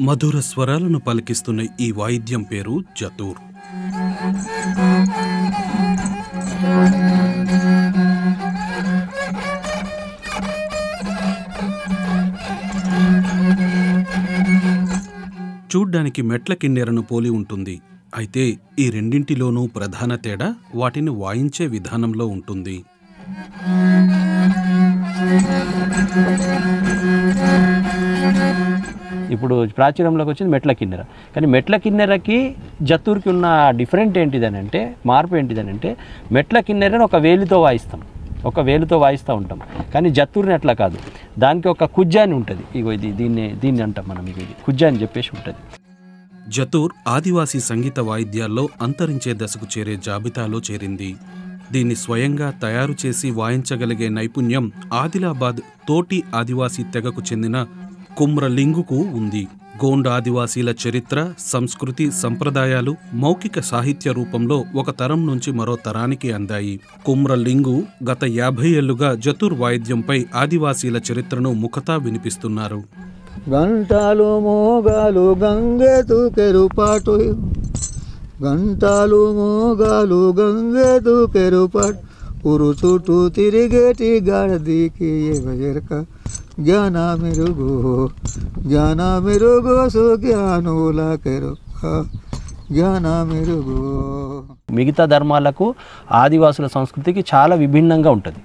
మధుర స్వరాలను పలికిస్తున్న ఈ వాయిద్యం పేరు జతూర్. చూడ్డానికి మెట్ల కిన్నెరను పోలి ఉంటుంది. అయితే ఈ రెండింటిలోనూ ప్రధాన తేడా వాటిని వాయించే విధానంలో ఉంటుంది. ఇప్పుడు ప్రాచుర్యంలోకి వచ్చింది మెట్ల కిన్నెర. కానీ మెట్ల కిన్నెరకి జత్తూర్కి ఉన్న డిఫరెంట్ ఏంటిదని అంటే మార్పు ఏంటిదని అంటే మెట్ల కిన్నెరని ఒక వేలితో వాయిస్తాం. ఒక వేలుతో వాయిస్తూ ఉంటాం. కానీ జత్తూరిని అట్లా కాదు. దానికి ఒక కుజ్జాని ఉంటుంది. ఇగో ఇది దీన్ని దీన్ని అంటాం మనం ఇది ఇది. కుజ్జా అని చెప్పేసి ఉంటుంది. జతూర్ ఆదివాసీ సంగీత వాయిద్యాల్లో అంతరించే దశకు చేరే జాబితాలో చేరింది దీన్ని స్వయంగా తయారు చేసి వాయించగలిగే నైపుణ్యం ఆదిలాబాద్ తోటి ఆదివాసీ తెగకు చెందిన కుమ్రలింగుకు ఉంది. గోండ ఆదివాసీల చరిత్ర సంస్కృతి సంప్రదాయాలు మౌఖిక సాహిత్య రూపంలో ఒక తరం నుంచి మరో తరానికి అందాయి. కుమ్రలింగు గత యాభై ఏళ్ళుగా జతుర్ వాయిద్యంపై ఆదివాసీల చరిత్రను ముఖతా వినిపిస్తున్నారు. గంటాలు మోగాలు గంగెతు కెరుపాటు గంటాలు మోగాలు గంగేదు పెరుపట్. ఉరు చుట్టూ తిరిగేటి గాడికి ఎగజెరక జ్ఞాన మెరుగు జ్ఞాన మెరుగు సుజ్ఞానుల కెరుక. జ్ఞాన మెరుగు. మిగతా ధర్మాలకు ఆదివాసుల సంస్కృతికి చాలా విభిన్నంగా ఉంటుంది.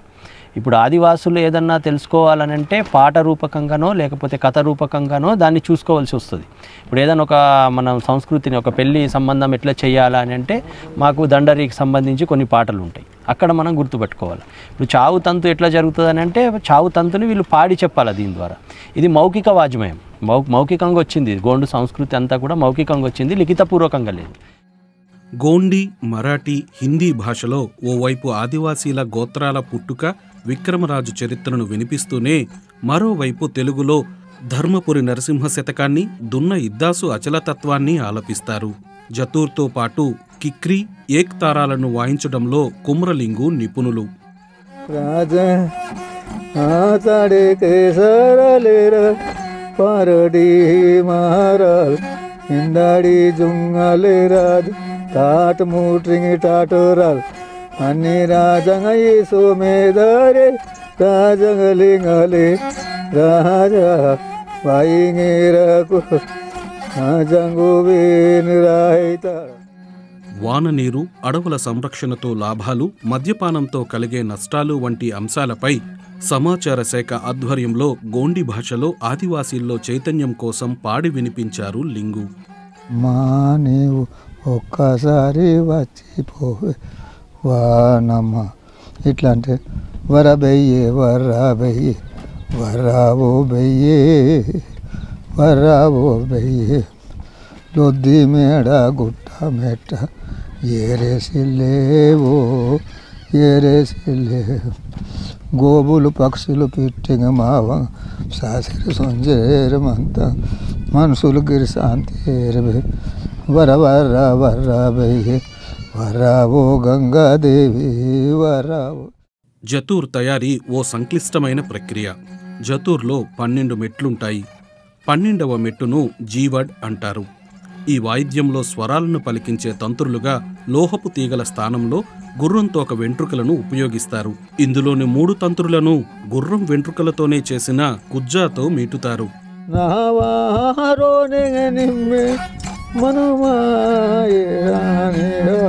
ఇప్పుడు ఆదివాసులు ఏదన్నా తెలుసుకోవాలనంటే పాట రూపకంగానో లేకపోతే కథ రూపకంగానో దాన్ని చూసుకోవాల్సి వస్తుంది. ఇప్పుడు ఏదైనా ఒక మనం సంస్కృతిని ఒక పెళ్ళి సంబంధం ఎట్లా చేయాలా అని అంటే మాకు దండరికి సంబంధించి కొన్ని పాటలు ఉంటాయి అక్కడ మనం గుర్తుపెట్టుకోవాలి. ఇప్పుడు చావు తంతు ఎట్లా జరుగుతుంది అని అంటే చావు తంతుని వీళ్ళు పాడి చెప్పాలి దీని ద్వారా. ఇది మౌఖిక వాజ్మయం. మౌ మౌఖికంగా వచ్చింది. గోండు సంస్కృతి అంతా కూడా మౌఖికంగా వచ్చింది. లిఖితపూర్వకంగా లేదు. గోండి మరాఠీ హిందీ భాషలో ఓవైపు ఆదివాసీల గోత్రాల పుట్టుక విక్రమరాజు చరిత్రను వినిపిస్తూనే మరోవైపు తెలుగులో ధర్మపురి నరసింహ శతకాన్ని దున్న ఇద్దాసు అచలతత్వాన్ని ఆలపిస్తారు. జతూర్తో పాటు కిక్రీ ఏక్ తారాలను వాయించడంలో కుమ్రలింగు నిపుణులు. రాజా ఆతడే కేసరలేర పారడి మహారాజ్ ఇందాడి తాట మూట్రింగి టాటోరాల్ అన్ని రాజంగ ఈ సోమేదారే రాజంగలింగలే రాజా రాజంగు వేనురాయితారా వాననీరు అడవుల సంరక్షణతో లాభాలు మద్యపానంతో కలిగే నష్టాలు వంటి అంశాలపై సమాచార శాఖ ఆధ్వర్యంలో గోండి భాషలో ఆదివాసీల్లో చైతన్యం కోసం పాడి వినిపించారు లింగు. మా నీవు ఒక్కసారి వచ్చిపోవే. వానమ్మ ఇట్లా అంటే వరబెయ్యే వరబెయ్యే వరావో బెయ్యే వరావో బెయ్యే. లొద్ది మేడ గుట్ట మెట్ట ఏరేసిల్లేవో ఏరేసిల్లేవు గోబులు పక్షులు పిట్టింగ మావ సాసిరి సొంజేరమంత మనుషులు గిరి శాంతి ఏరవే వర వర బెయ్యే వరావో గంగాదేవి వరావో. జతూర్ తయారీ ఓ సంక్లిష్టమైన ప్రక్రియ. జతూర్లో పన్నెండు మెట్లుంటాయి. పన్నెండవ మెట్టును జీవడ్ అంటారు. ఈ వాయిద్యంలో స్వరాలను పలికించే తంత్రులుగా లోహపు తీగల స్థానంలో గుర్రం తోక వెంట్రుకలను ఉపయోగిస్తారు. ఇందులోని మూడు తంత్రులను గుర్రం వెంట్రుకలతోనే చేసిన కుజ్జాతో మీటుతారు. నావారోనే నిమ్మె మనుమాయే రాణిరా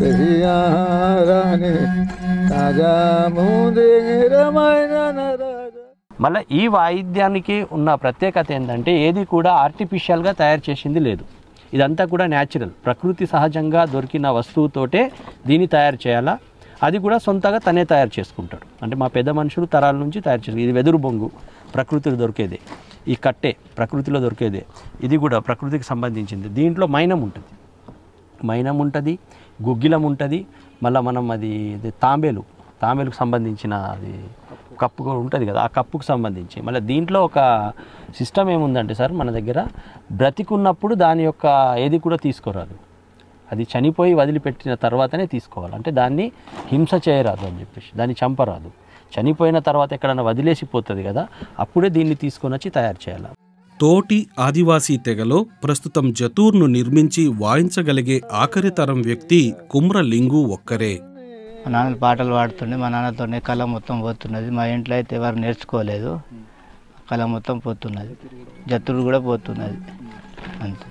పెదియారాణి ముందే రమైన మళ్ళీ ఈ వాయిద్యానికి ఉన్న ప్రత్యేకత ఏంటంటే ఏది కూడా ఆర్టిఫిషియల్గా తయారు చేసింది లేదు. ఇదంతా కూడా న్యాచురల్ ప్రకృతి సహజంగా దొరికిన వస్తువుతోటే దీన్ని తయారు చేయాలా? అది కూడా సొంతగా తనే తయారు చేసుకుంటాడు. అంటే మా పెద్ద మనుషులు తరాల నుంచి తయారు చేస్తారు ఇది వెదురు బొంగు. ప్రకృతిలో దొరికేదే. ఈ కట్టే ప్రకృతిలో దొరికేదే. ఇది కూడా ప్రకృతికి సంబంధించింది. దీంట్లో మైనం ఉంటుంది. మైనం ఉంటుంది గుగ్గిలం ఉంటుంది. మళ్ళీ మనం అది ఇది తాంబేలు తాంబేలుకు సంబంధించిన అది కప్పు కూడా ఉంటుంది కదా ఆ కప్పుకు సంబంధించి. మళ్ళీ దీంట్లో ఒక సిస్టమ్ ఏముందంటే సార్ మన దగ్గర బ్రతికున్నప్పుడు దాని యొక్క ఏది కూడా తీసుకోరాదు. అది చనిపోయి వదిలిపెట్టిన తర్వాతనే తీసుకోవాలి. అంటే దాన్ని హింస చేయరాదు అని చెప్పేసి దాన్ని చంపరాదు. చనిపోయిన తర్వాత ఎక్కడైనా వదిలేసిపోతుంది కదా అప్పుడే దీన్ని తీసుకొని వచ్చి తయారు చేయాలి? తోటి ఆదివాసీ తెగలో ప్రస్తుతం జతూర్ను నిర్మించి వాయించగలిగే ఆఖరి తరం వ్యక్తి కుమ్ర లింగు ఒక్కరే. మా నాన్న పాటలు పాడుతుండే మా నాన్నతోనే కళ మొత్తం పోతున్నది. మా ఇంట్లో అయితే ఎవరు నేర్చుకోలేదు. కళ మొత్తం పోతున్నది. జత్తుడు కూడా పోతున్నది. అంతే.